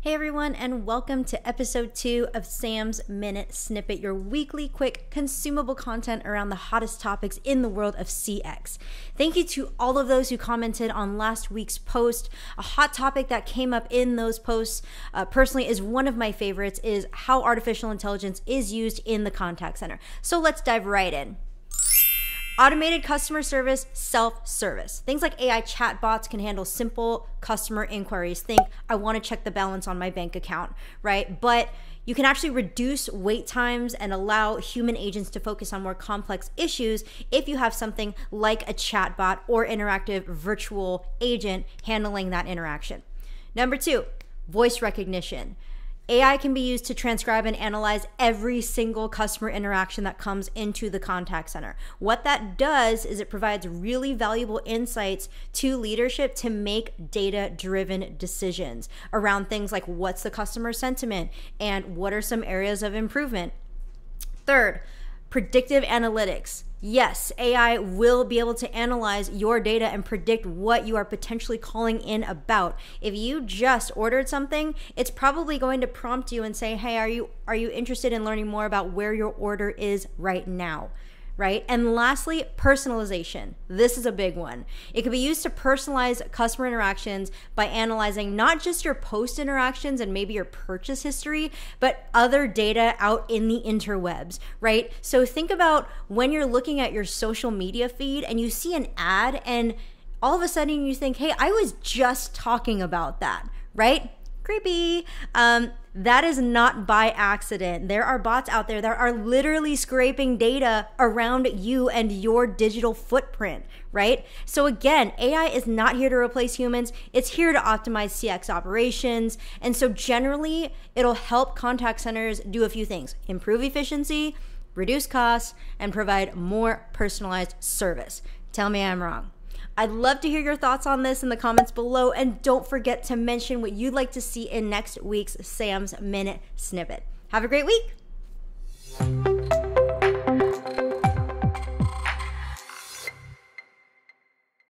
Hey everyone, and welcome to episode two of Sam's Minute Snippet, your weekly, quick, consumable content around the hottest topics in the world of CX. Thank you to all of those who commented on last week's post. A hot topic that came up in those posts, uh, personally, is one of my favorites: is how artificial intelligence is used in the contact center. So let's dive right in. Automated customer service, self service. Things like AI chatbots can handle simple customer inquiries. Think, I want to check the balance on my bank account, right? But you can actually reduce wait times and allow human agents to focus on more complex issues if you have something like a chatbot or interactive virtual agent handling that interaction. Number two, voice recognition. AI can be used to transcribe and analyze every single customer interaction that comes into the contact center. What that does is it provides really valuable insights to leadership to make data driven decisions around things like what's the customer sentiment and what are some areas of improvement. Third, predictive analytics. Yes, AI will be able to analyze your data and predict what you are potentially calling in about. If you just ordered something, it's probably going to prompt you and say, "Hey, are you are you interested in learning more about where your order is right now?" Right? And lastly, personalization. This is a big one. It can be used to personalize customer interactions by analyzing not just your post interactions and maybe your purchase history, but other data out in the interwebs, right? So think about when you're looking at your social media feed and you see an ad and all of a sudden you think, hey, I was just talking about that, right? Creepy. Um, that is not by accident. There are bots out there that are literally scraping data around you and your digital footprint, right? So, again, AI is not here to replace humans, it's here to optimize CX operations. And so, generally, it'll help contact centers do a few things improve efficiency, reduce costs, and provide more personalized service. Tell me I'm wrong. I'd love to hear your thoughts on this in the comments below. And don't forget to mention what you'd like to see in next week's Sam's Minute Snippet. Have a great week.